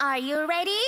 Are you ready?